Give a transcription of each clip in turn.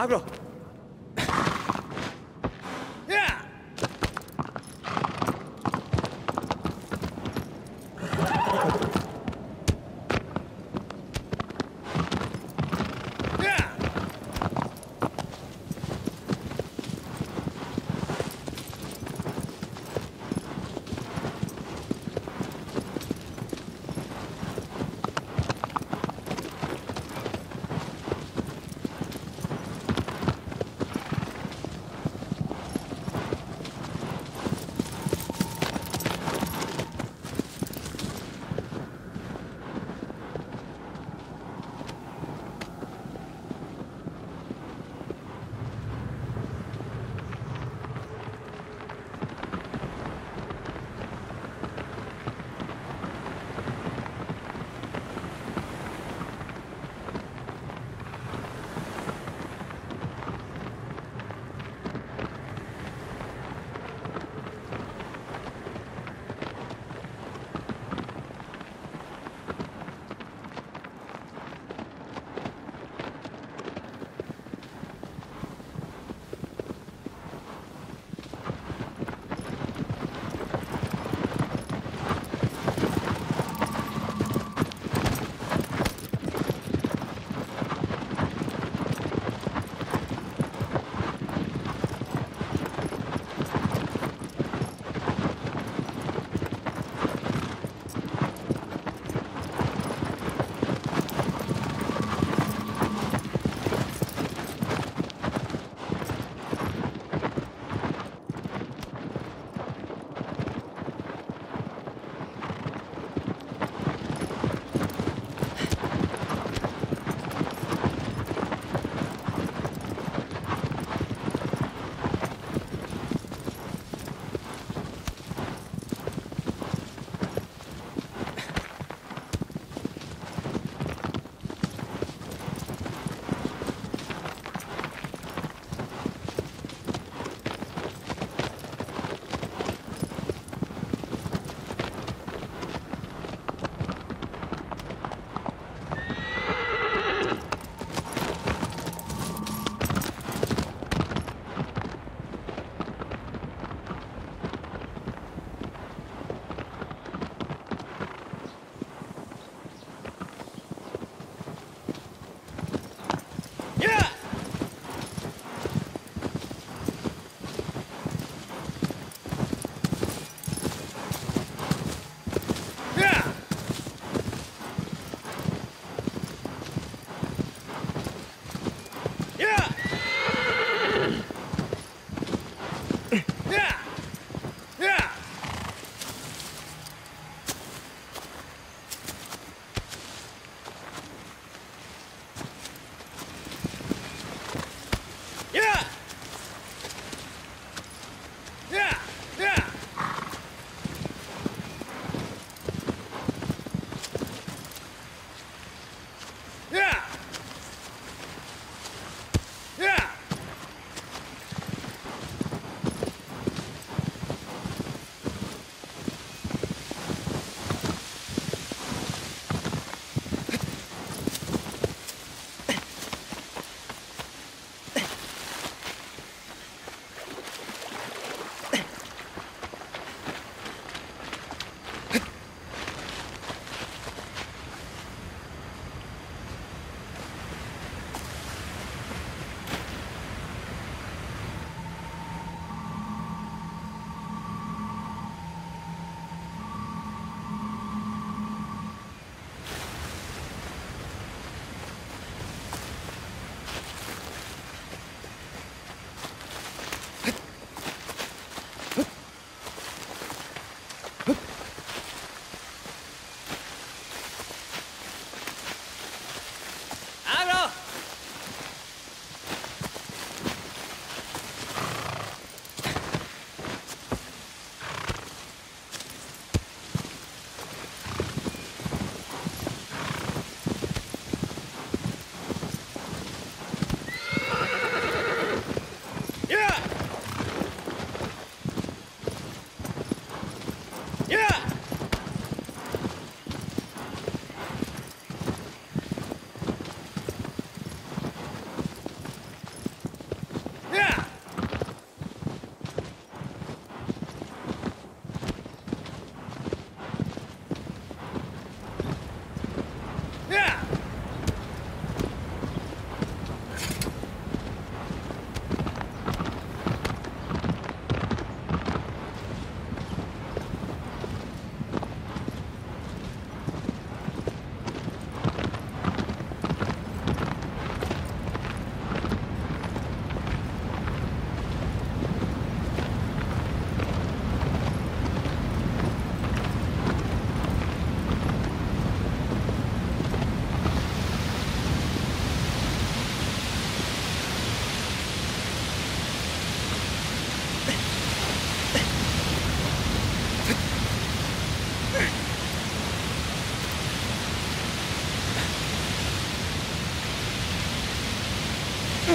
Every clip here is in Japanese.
Abro.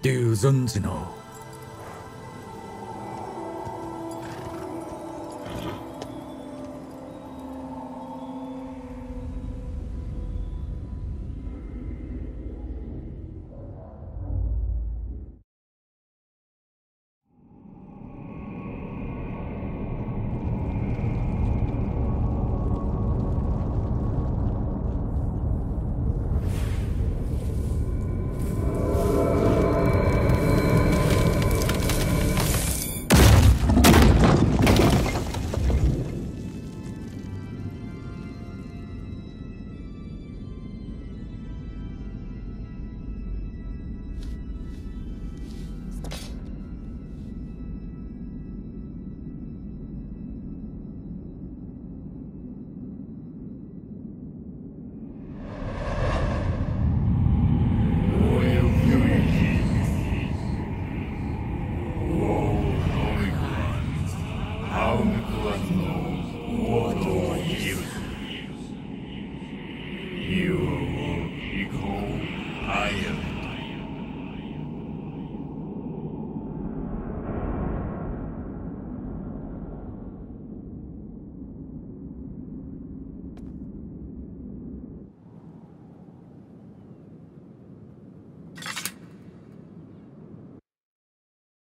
竜尊寺の。